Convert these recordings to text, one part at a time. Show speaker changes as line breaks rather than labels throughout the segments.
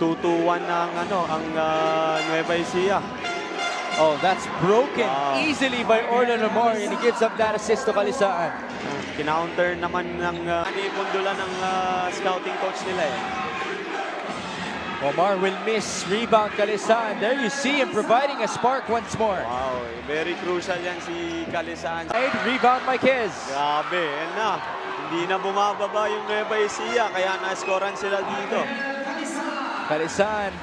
2-2-1 ng ano, ang uh, Nueva Ecija.
Oh, that's broken
Wow.
easily by Orlando Lamar and he gives up that assist to Kalisaan.
Kinounter naman ng uh, Bundula ng uh, scouting coach nila eh.
Omar will miss. Rebound Kalisaan. There you see him providing a spark once more.
Wow, very crucial yan si Kalisaan.
Right, Rebound Marquez.
Grabe, yan na. Hindi na bumababa yung Nueva Ecija, kaya na-scorean sila dito.
Kalisaan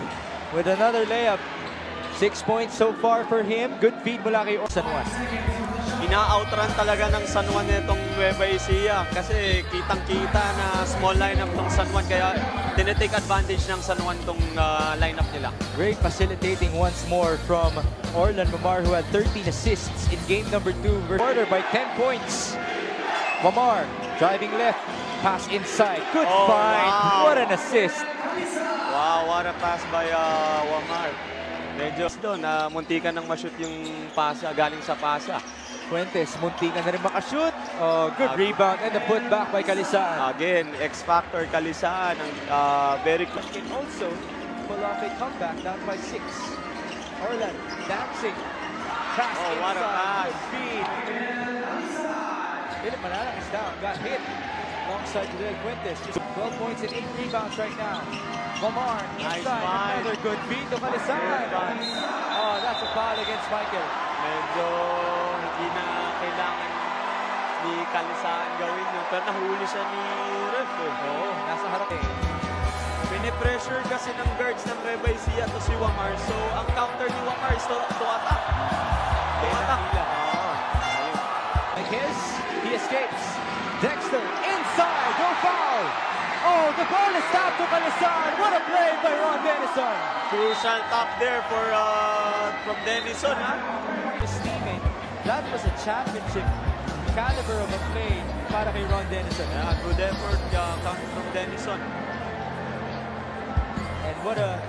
with another layup. Six points so far for him. Good feed mula kay San Juan.
Ina-outrun talaga ng San Juan itong Nueva Ecija kasi kitang-kita na small lineup ng San Juan kaya tinitake advantage ng San Juan tong uh, lineup nila.
Great facilitating once more from Orlan Mamar who had 13 assists in game number two. Quarter by 10 points. Mamar driving left. Pass inside. Good
Oh,
find.
wow.
What an assist.
Wow, what a pass by uh, Wamar. Medyo doon, na muntikan ng ma-shoot yung pasa galing sa pasa.
Fuentes, munti ka na rin makashoot. Oh, good
Ah.
rebound and the putback by Kalisaan.
Again, X-Factor Kalisaan, ang uh, very close.
can also pull off a comeback down by six. Orlan dancing. Pass
Oh, what a pass.
Feed. Philip Manala is down. Got hit. Alongside Julian Fuentes. Just 12 points and 8 rebounds right now. Lamar
Nice
inside.
find.
Another good feed to.
Good.
Oh, that's a foul against Michael.
Medyo hindi na kailangan ni Kalisaan gawin yun. Pero nahuli siya ni Ref. Eh.
Oo, nasa harap eh.
Pinipressure kasi ng guards ng Ecija to si Wamar. So, ang counter ni Wamar is to, to attack. To attack. Ayun.
Marquez, he escapes. Dexter inside, no foul. Oh, the ball is stopped to Kalisan. What a play by Ron Denison.
Crucial top there for uh, from Denison. Ha?
His teammate, that was a championship caliber of a play para kay Ron Denison.
Yeah, good effort uh, coming from Denison.
And what a